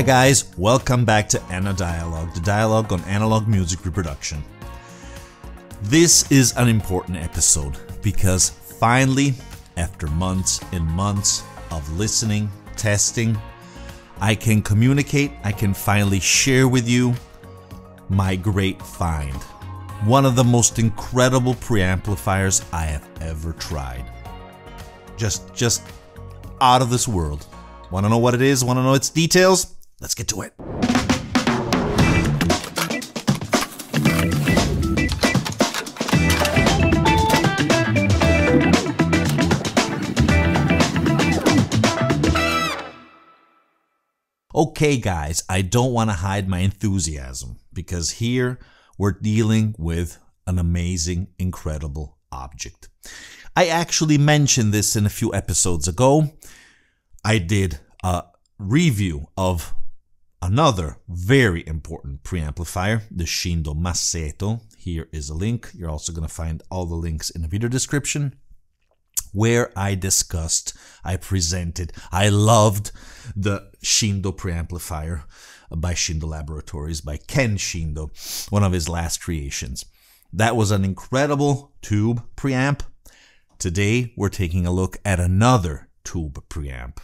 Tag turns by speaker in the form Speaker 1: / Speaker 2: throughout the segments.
Speaker 1: Hi, guys, welcome back to Ana Dialogue, the dialogue on analog music reproduction. This is an important episode because finally, after months and months of listening, testing, I can communicate, I can finally share with you my great find. One of the most incredible preamplifiers I have ever tried. Just just out of this world. Want to know what it is? Want to know its details? Let's get to it. Okay, guys, I don't want to hide my enthusiasm because here we're dealing with an amazing, incredible object. I actually mentioned this in a few episodes ago. I did a review of another very important preamplifier, the Shindo Masseto. Here is a link. You're also going to find all the links in the video description where I discussed, I presented, I loved the Shindo preamplifier by Shindo Laboratories by Ken Shindo, one of his last creations. That was an incredible tube preamp. Today we're taking a look at another tube preamp,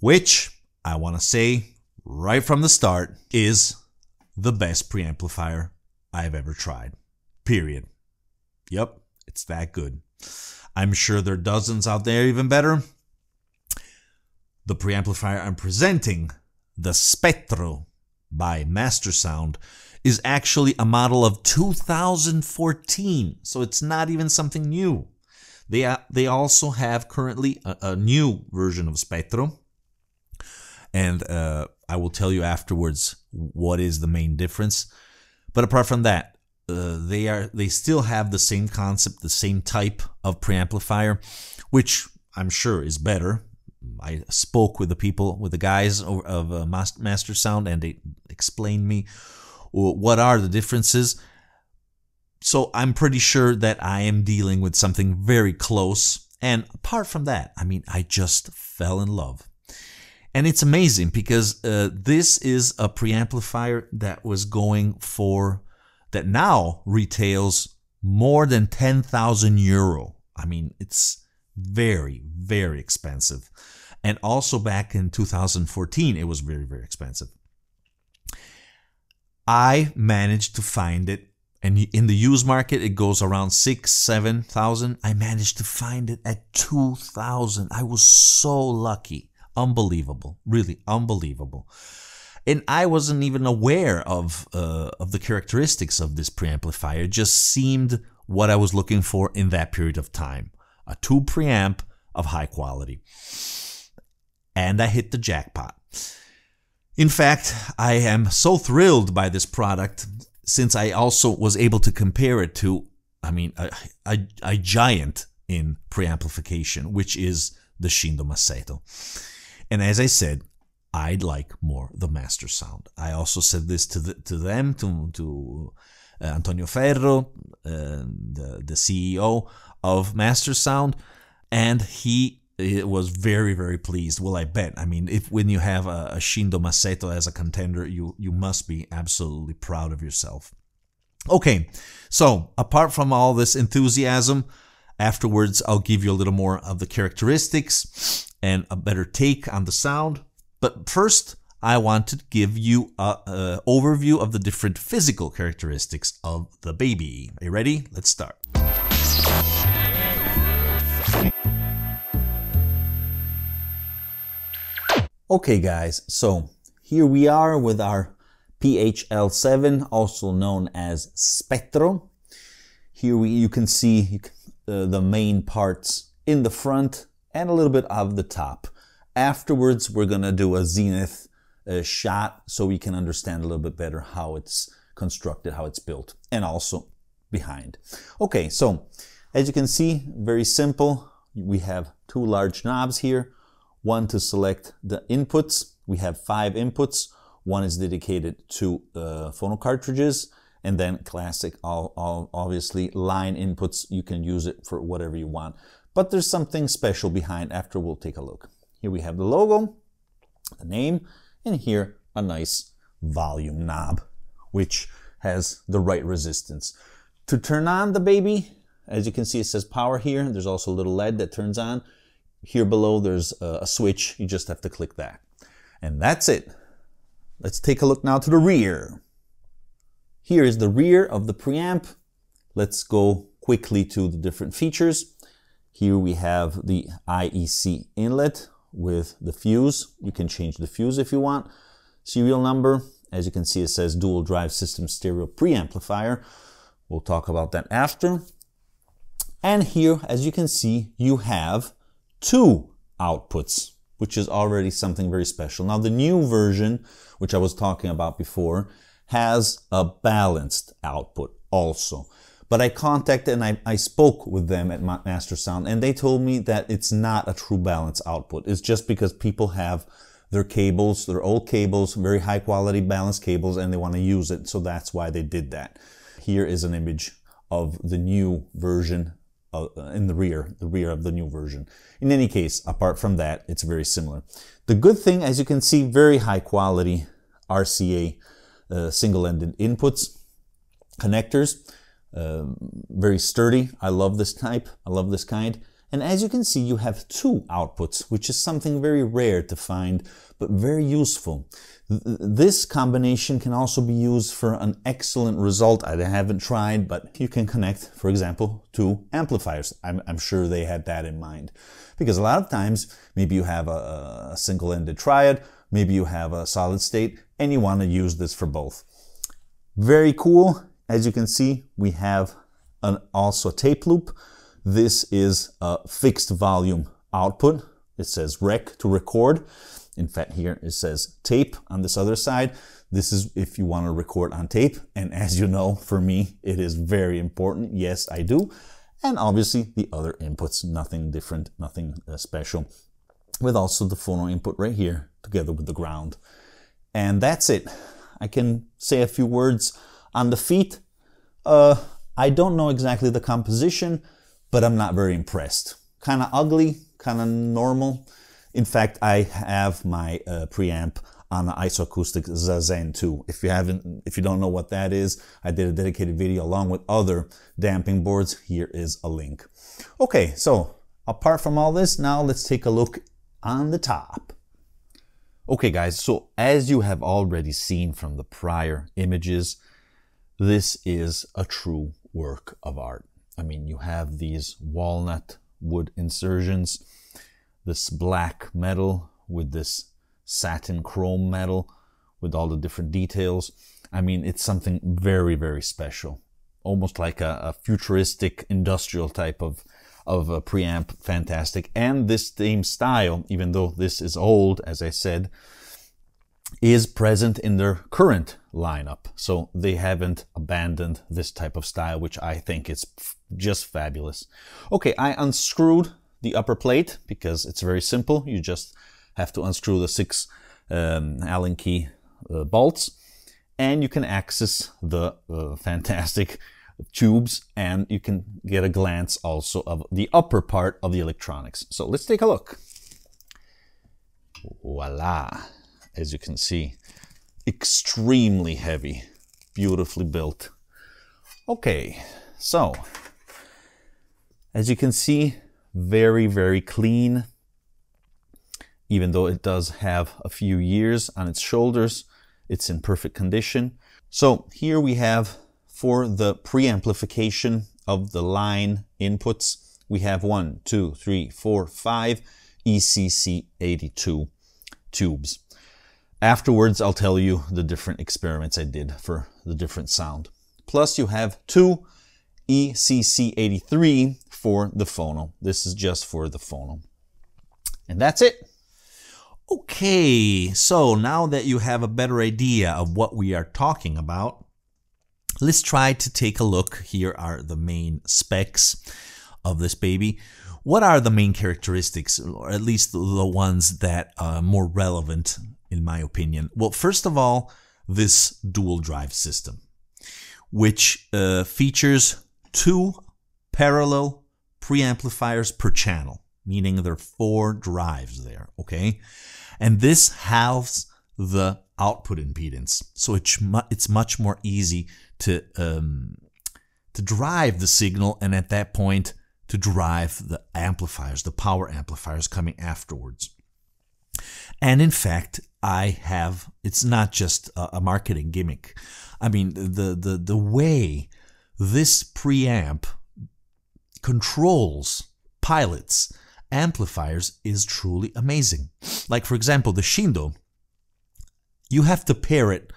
Speaker 1: which I want to say right from the start is the best preamplifier I've ever tried. Period. Yep, it's that good. I'm sure there are dozens out there even better. The preamplifier I'm presenting, the Spettro by Mastersound, is actually a model of 2014, so it's not even something new. They, they also have currently a, a new version of Spettro, and uh, I will tell you afterwards what is the main difference. But apart from that, uh, they are they still have the same concept, the same type of preamplifier, which I'm sure is better. I spoke with the people, with the guys of uh, Mastersound, and they explained me what are the differences. So I'm pretty sure that I am dealing with something very close. And apart from that, I mean, I just fell in love. And it's amazing because uh, this is a preamplifier that was going for that now retails more than 10,000 euro. I mean, it's very, very expensive. And also back in 2014, it was very, very expensive. I managed to find it, and in the used market, it goes around six, seven thousand. I managed to find it at two thousand. I was so lucky, unbelievable, really unbelievable and I wasn't even aware of uh, of the characteristics of this preamplifier. It just seemed what I was looking for in that period of time: a tube preamp of high quality, and I hit the jackpot. In fact, I am so thrilled by this product since I also was able to compare it to, I mean, a, a, a giant in preamplification, which is the Shindo Masseto. And as I said, I'd like more the master sound. I also said this to the, to them, to to uh, Antonio Ferro, uh, the the CEO of Master Sound, and he was very very pleased. Well, I bet. I mean, if when you have a, a Shindo Masseto as a contender, you you must be absolutely proud of yourself. Okay, so apart from all this enthusiasm, afterwards I'll give you a little more of the characteristics and a better take on the sound but first, I want to give you an overview of the different physical characteristics of the baby. Are you ready? Let's start. Okay guys, so here we are with our PHL7, also known as Spettro. Here we, you can see the main parts in the front and a little bit of the top. Afterwards, we're going to do a zenith uh, shot so we can understand a little bit better how it's constructed, how it's built, and also behind. Okay, so as you can see, very simple. We have two large knobs here, one to select the inputs. We have five inputs. One is dedicated to uh, phono cartridges, and then classic, all, all obviously line inputs. You can use it for whatever you want. But there's something special behind after we'll take a look. Here we have the logo, the name, and here a nice volume knob, which has the right resistance. To turn on the baby, as you can see, it says power here. There's also a little LED that turns on. Here below, there's a switch. You just have to click that. And that's it. Let's take a look now to the rear. Here is the rear of the preamp. Let's go quickly to the different features. Here we have the IEC inlet with the fuse. You can change the fuse if you want. Serial number, as you can see, it says dual drive system stereo preamplifier. We'll talk about that after. And here, as you can see, you have two outputs, which is already something very special. Now, the new version, which I was talking about before, has a balanced output also. But I contacted and I, I spoke with them at Master Sound and they told me that it's not a true balance output. It's just because people have their cables, their old cables, very high quality balanced cables, and they want to use it. So that's why they did that. Here is an image of the new version uh, in the rear, the rear of the new version. In any case, apart from that, it's very similar. The good thing, as you can see, very high quality RCA uh, single-ended inputs, connectors, uh, very sturdy. I love this type. I love this kind. And as you can see, you have two outputs, which is something very rare to find, but very useful. This combination can also be used for an excellent result. I haven't tried, but you can connect, for example, two amplifiers. I'm, I'm sure they had that in mind. Because a lot of times, maybe you have a, a single-ended triode, maybe you have a solid state, and you want to use this for both. Very cool. As you can see, we have an also a tape loop. This is a fixed volume output. It says rec to record. In fact, here it says tape on this other side. This is if you want to record on tape. And as you know, for me, it is very important. Yes, I do. And obviously the other inputs, nothing different, nothing uh, special. With also the phono input right here together with the ground. And that's it. I can say a few words on the feet. Uh, I don't know exactly the composition, but I'm not very impressed. Kind of ugly, kind of normal. In fact, I have my uh, preamp on the isoacoustic Zazen 2. If you haven't, if you don't know what that is, I did a dedicated video along with other damping boards. Here is a link. Okay, so apart from all this, now let's take a look on the top. Okay guys, so as you have already seen from the prior images, this is a true work of art. I mean, you have these walnut wood insertions, this black metal with this satin chrome metal with all the different details. I mean, it's something very, very special. Almost like a, a futuristic industrial type of, of a preamp. Fantastic. And this same style, even though this is old, as I said, is present in their current lineup. So they haven't abandoned this type of style, which I think is just fabulous. Okay, I unscrewed the upper plate because it's very simple. You just have to unscrew the six um, Allen key uh, bolts and you can access the uh, fantastic tubes and you can get a glance also of the upper part of the electronics. So let's take a look. Voila, as you can see, extremely heavy, beautifully built. Okay, so as you can see, very, very clean, even though it does have a few years on its shoulders, it's in perfect condition. So here we have for the preamplification of the line inputs, we have one, two, three, four, five ECC82 tubes. Afterwards, I'll tell you the different experiments I did for the different sound. Plus you have two ECC83 for the phono. This is just for the phono. And that's it.
Speaker 2: Okay, so now that you have a better idea of what we are talking about, let's try to take a look. Here are the main specs of this baby. What are the main characteristics, or at least the ones that are more relevant in my opinion? Well, first of all, this dual drive system, which uh, features two parallel preamplifiers per channel, meaning there are four drives there, okay? And this halves the output impedance. So it's mu- it's much more easy to um, to drive the signal, and at that point to drive the amplifiers, the power amplifiers coming afterwards. And in fact, I have. It's not just a, marketing gimmick. I mean, the the the way this preamp controls pilots amplifiers is truly amazing. Like for example, the Shindo. You have to pair it.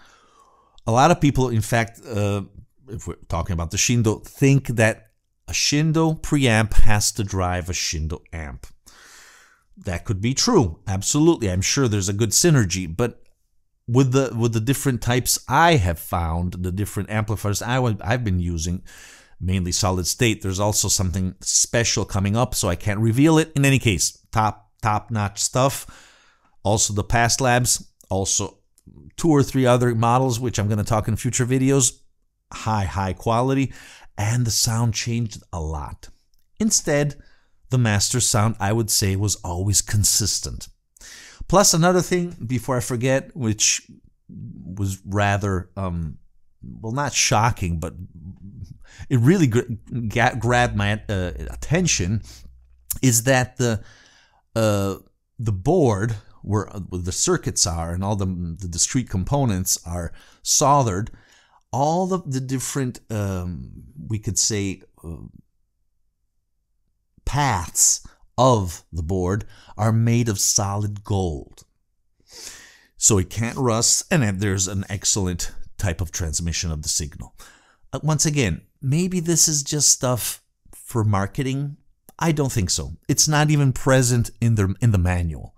Speaker 2: A lot of people, in fact, uh, if we're talking about the Shindo, think that a Shindo preamp has to drive a Shindo amp. That could be true. Absolutely. I'm sure there's a good synergy, but with the with the different types I have found, the different amplifiers I, I've been using, mainly solid state, there's also something special coming up, so I can't reveal it. In any case, top top notch stuff. Also the Pass Labs, also two or three other models, which I'm going to talk in future videos. High, high quality, and the sound changed a lot. Instead, the master sound, I would say, was always consistent. Plus, another thing, before I forget, which was rather, um, well, not shocking, but it really gra- grabbed my uh, attention, is that the uh, the board where, where the circuits are and all the, the discrete components are soldered, all of the different, um, we could say, uh, paths of the board are made of solid gold. So it can't rust, and there's an excellent type of transmission of the signal. Uh, once again, maybe this is just stuff for marketing. I don't think so. It's not even present in the in the manual.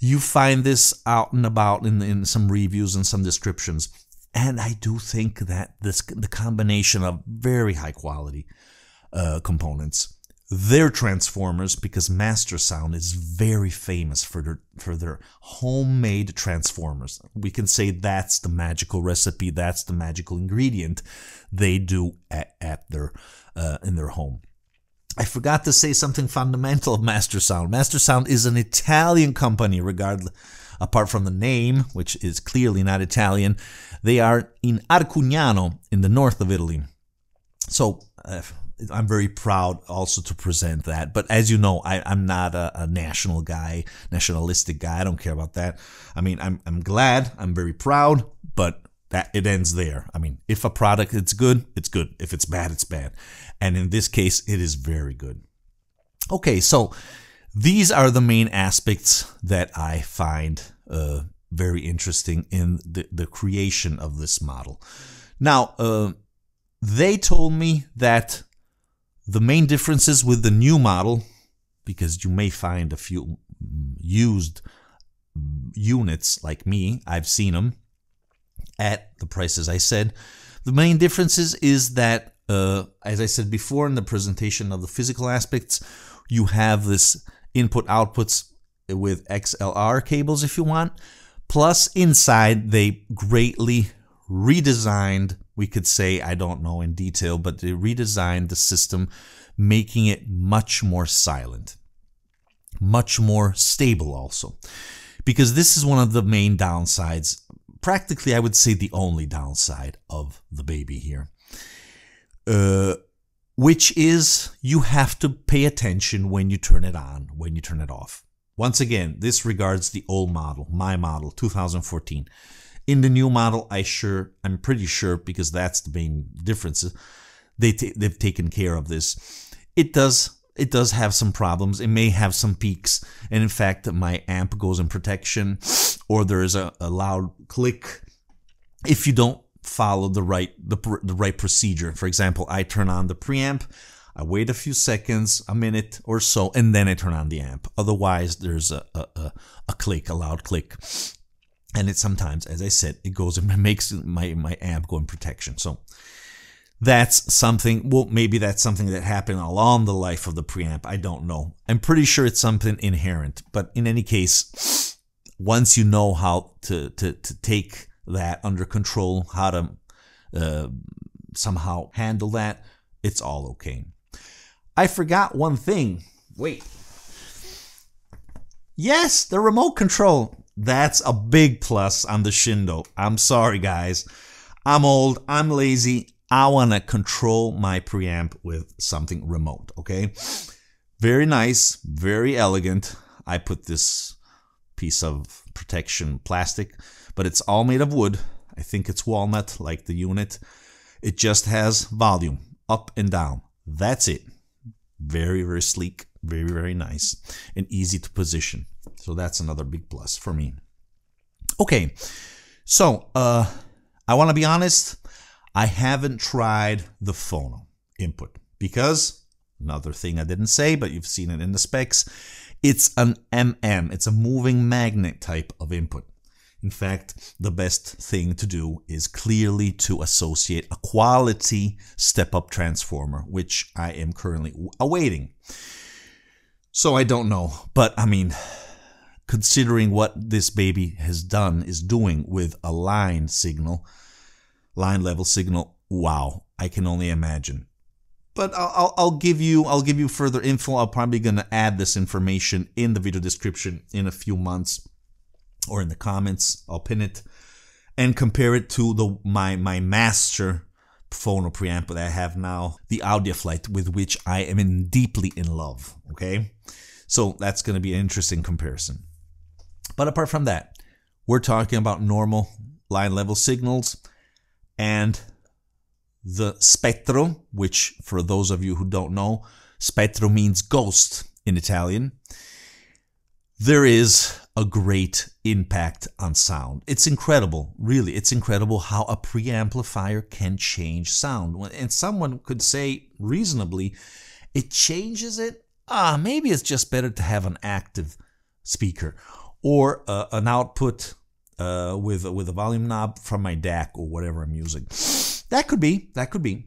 Speaker 2: You find this out and about in, in some reviews and some descriptions. And I do think that this the combination of very high quality uh, components their transformers because Master Sound is very famous for their for their homemade transformers. We can say that's the magical recipe, that's the magical ingredient they do at, at their uh, in their home. I forgot to say something fundamental of Master Sound. Master Sound is an Italian company, regardless apart from the name, which is clearly not Italian. They are in Arcugnano in the north of Italy. So, uh, I'm very proud also to present that. But as you know, I, am not a, a, national guy, nationalistic guy. I don't care about that. I mean, I'm, I'm glad, I'm very proud, but that it ends there. I mean, if a product it's good, it's good. If it's bad, it's bad. And in this case, it is very good. Okay, so these are the main aspects that I find uh, very interesting in the, the creation of this model. Now, uh, they told me that the main differences with the new model, because you may find a few used units like me, I've seen them at the prices I said. The main differences is that, uh, as I said before in the presentation of the physical aspects, you have this input outputs with XLR cables if you want. Plus, inside, they greatly redesigned we could say, I don't know in detail, but they redesigned the system, making it much more silent, much more stable also. Because this is one of the main downsides, practically, I would say the only downside of the baby here. Uh, which is you have to pay attention when you turn it on, when you turn it off. Once again, this regards the old model, my model, 2014. In the new model, I sure I'm pretty sure because that's the main difference. They they've taken care of this. It does it does have some problems. It may have some peaks, and in fact, my amp goes in protection, or there is a, a loud click if you don't follow the right the, the right procedure. For example, I turn on the preamp. I wait a few seconds, a minute or so, and then I turn on the amp. Otherwise, there's a, a, a, click, a loud click and it sometimes, as I said, it goes and makes my my amp go in protection. So that's something. Well, maybe that's something that happened along the life of the preamp. I don't know. I'm pretty sure it's something inherent. But in any case, once you know how to to to take that under control, how to uh, somehow handle that, it's all okay. I forgot one thing. Wait. Yes, the remote control That's a big plus on the Shindo. I'm sorry, guys. I'm old, I'm lazy, I want to control my preamp with something remote, okay? Very nice, very elegant. I put this piece of protection plastic, but it's all made of wood. I think it's walnut, like the unit. It just has volume up and down. That's it. Very, very sleek, very, very nice, and easy to position. So that's another big plus for me. Okay, so uh, I want to be honest. I haven't tried the phono input because another thing I didn't say, but you've seen it in the specs. It's an MM. It's a moving magnet type of input. In fact, the best thing to do is clearly to associate a quality step up transformer, which I am currently awaiting. So I don't know, but I mean, considering what this baby has done, is doing with a line signal, line level signal, wow, I can only imagine. But I'll, I'll, give you I'll give you further info. I'm probably gonna add this information in the video description in a few months or in the comments. I'll pin it and compare it to the my my master phono preamp that I have now, the Audiaflight, with which I am in deeply in love. Okay, so that's going to be an interesting comparison. But apart from that, we're talking about normal line level signals and the spettro, which for those of you who don't know, spettro means ghost in Italian. There is a great impact on sound. It's incredible, really. It's incredible how a preamplifier can change sound. And someone could say reasonably, it changes it. Ah, maybe it's just better to have an active speaker or uh, an output uh, with with a volume knob from my DAC or whatever I'm using. That could be. That could be.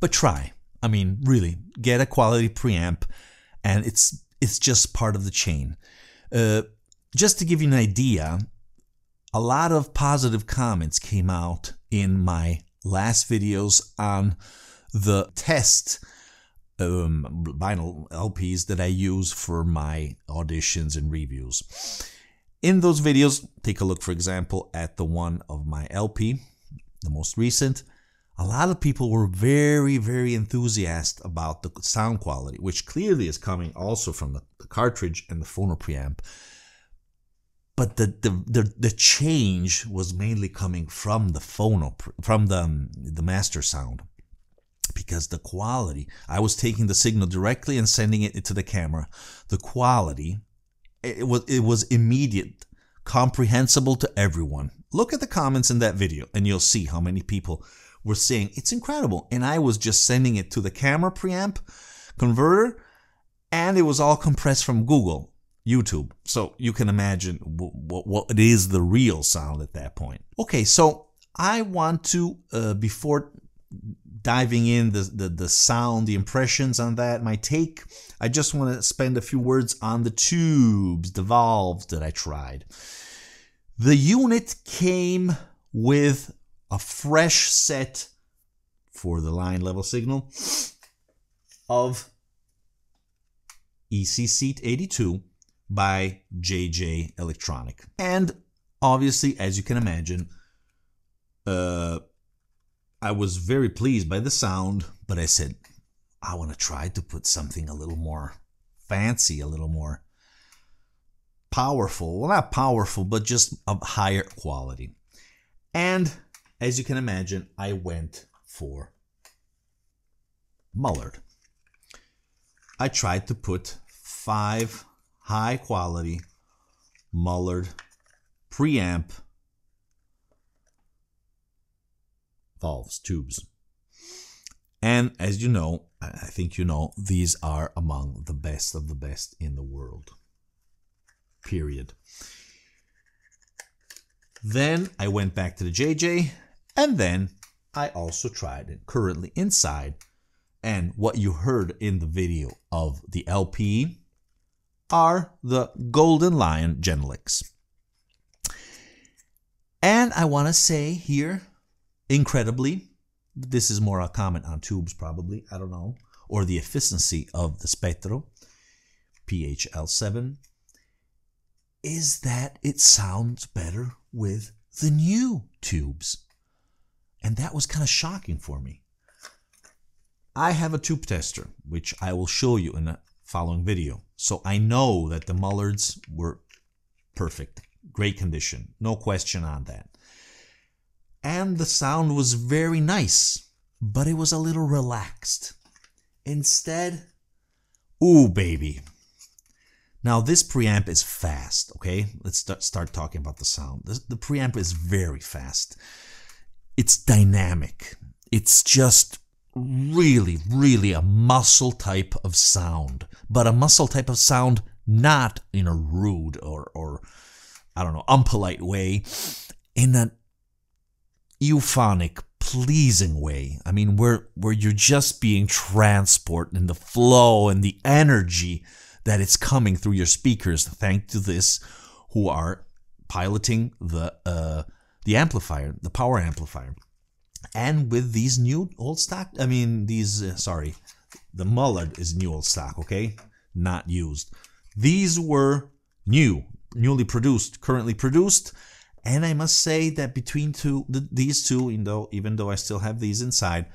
Speaker 2: But try. I mean, really, get a quality preamp, and it's it's just part of the chain. Uh, just to give you an idea, a lot of positive comments came out in my last videos on the test um, vinyl LPs that I use for my auditions and reviews. In those videos, take a look, for example, at the one of my LP, the most recent. A lot of people were very, very enthusiastic about the sound quality, which clearly is coming also from the, the cartridge and the phono preamp. But the, the, the, the, change was mainly coming from the phono, from the, um, the master sound because the quality, I was taking the signal directly and sending it to the camera. The quality, it was, it was immediate, comprehensible to everyone. Look at the comments in that video and you'll see how many people were saying it's incredible. And I was just sending it to the camera preamp converter and it was all compressed from Google, YouTube. So you can imagine what, what it is the real sound at that point. Okay, so I want to, uh, before diving in the, the, the sound, the impressions on that, my take, I just want to spend a few words on the tubes, the valves that I tried. The unit came with a fresh set for the line level signal of ECC82 by JJ Electronic. And obviously, as you can imagine, uh, I was very pleased by the sound, but I said, I want to try to put something a little more fancy, a little more powerful. Well, not powerful, but just of higher quality. And as you can imagine, I went for Mullard. I tried to put five high quality Mullard preamp valves, tubes. And as you know, I think you know, these are among the best of the best in the world. Period. Then I went back to the JJ, and then I also tried it currently inside. And what you heard in the video of the LP are the Golden Lion Genalex. And I want to say here incredibly, this is more a comment on tubes probably, I don't know, or the efficiency of the Spettro PHL7. is that it sounds better with the new tubes. And that was kind of shocking for me. I have a tube tester, which I will show you in a following video. So I know that the Mullards were perfect, great condition, no question on that. And the sound was very nice, but it was a little relaxed. Instead, ooh, baby. Now, this preamp is fast, okay? Let's start, start talking about the sound. The, the preamp is very fast. It's dynamic. It's just really, really a muscle type of sound, but a muscle type of sound not in a rude or, or I don't know, unpolite way, in an euphonic, pleasing way. I mean, where where you're just being transported in the flow and the energy that it's coming through your speakers, thanks to this, who are piloting the uh, the amplifier, the power amplifier. And with these new old stock i mean these uh, sorry the mullard is new old stock okay? Not used. These were new newly produced currently produced and i must say that between two the, these two even though even though i still have these inside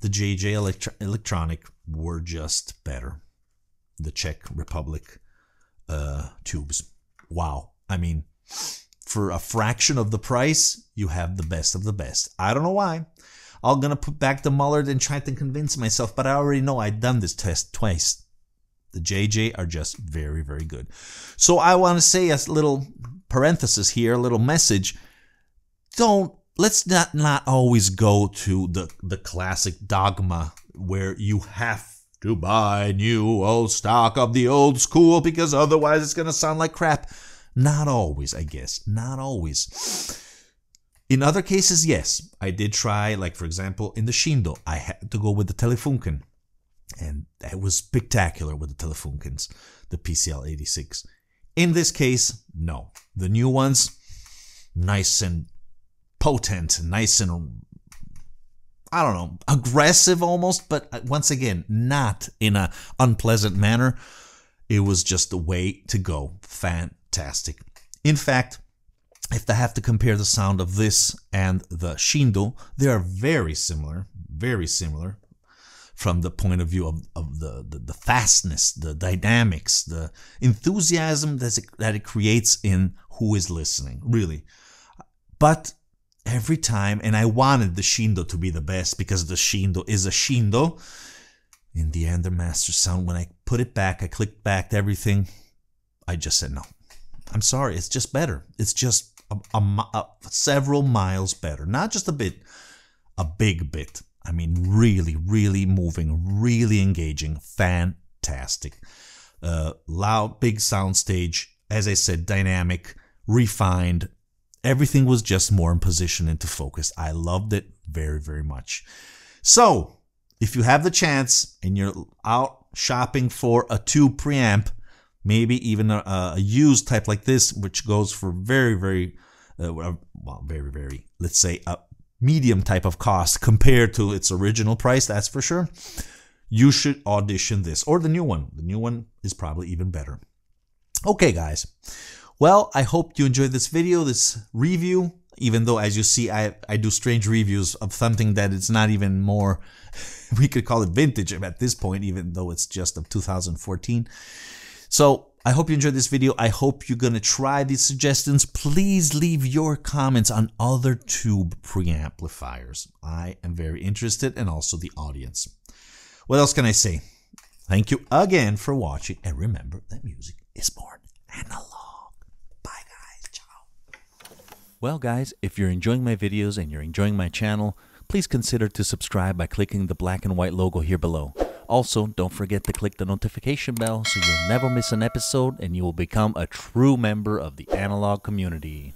Speaker 2: the jj Electro- electronic were just better the czech republic uh, tubes wow i mean for a fraction of the price, you have the best of the best. I don't know why. I'm gonna put back the Mullard and try to convince myself, but I already know I've done this test twice. The JJ are just very, very good. So I want to say a little parenthesis here, a little message. Don't let's not not always go to the the classic dogma where you have to buy new old stock of the old school because otherwise it's gonna sound like crap. Not always, I guess. Not always. In other cases, yes, I did try, like for example, in the Shindo, I had to go with the Telefunken. And that was spectacular with the Telefunkens, the PCL 86. In this case, no. The new ones, nice and potent, nice and, I don't know, aggressive almost, but uh, once again, not in a unpleasant manner. It was just the way to go. Fantastic fantastic. In fact, if I have to compare the sound of this and the Shindo, they are very similar, very similar from the point of view of, of the, the, the fastness, the dynamics, the enthusiasm that it, that it creates in who is listening, really. But every time, and I wanted the Shindo to be the best because the Shindo is a Shindo. In the end, the master sound, when I put it back, I clicked back to everything, I just said no. I'm sorry, it's just better. It's just a, a, a, several miles better, not just a bit, a big bit. I mean, really, really moving, really engaging, fantastic. Uh, loud, big sound stage. As I said, dynamic, refined. Everything was just more in position into focus. I loved it very, very much. So, if you have the chance and you're out shopping for a tube preamp, maybe even a, a used type like this, which goes for very, very, uh, well, very, very, let's say a medium type of cost compared to its original price, that's for sure. You should audition this or the new one. The new one is probably even better. Okay, guys. Well, I hope you enjoyed this video, this review, even though, as you see, I, I do strange reviews of something that it's not even more, we could call it vintage at this point, even though it's just of 2014. So I hope you enjoyed this video. I hope you're going to try these suggestions. Please leave your comments on other tube preamplifiers. I am very interested and also the audience. What else can I say? Thank you again for watching and remember that music is born analog. Bye guys. Ciao.
Speaker 1: Well guys, if you're enjoying my videos and you're enjoying my channel, please consider to subscribe by clicking the black and white logo here below. Also, don't forget to click the notification bell so you'll never miss an episode and you will become a true member of the analog community.